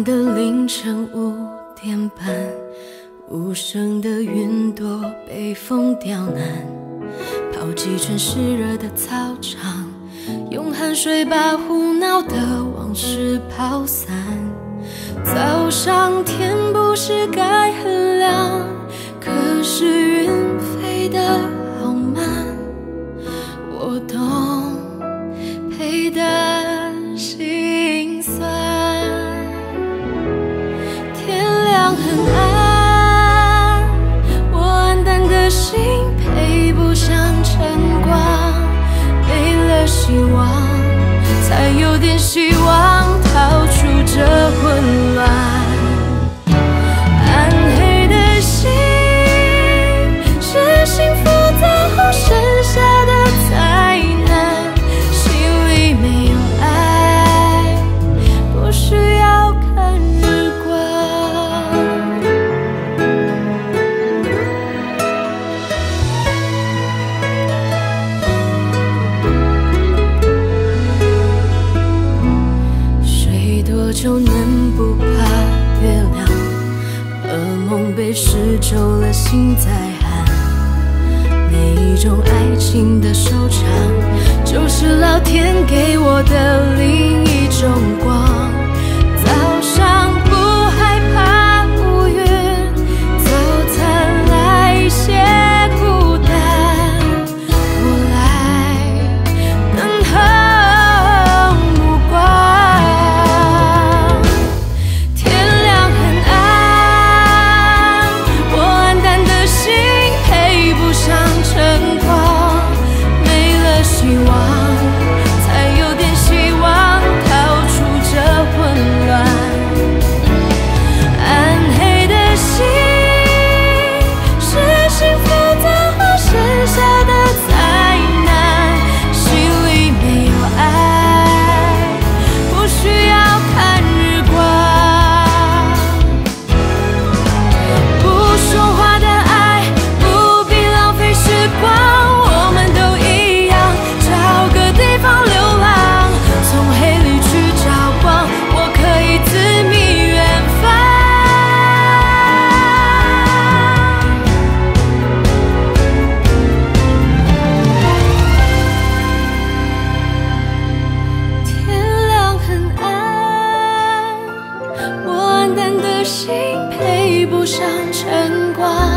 的凌晨五点半，无声的云朵被风刁难，跑几圈湿热的操场，用汗水把胡闹的往事抛散。早上天不是很暗，我暗淡的心配不上晨光，没了希望，才有点希望。是皱了，心在喊。每一种爱情的收场，就是老天给我的礼上晨光。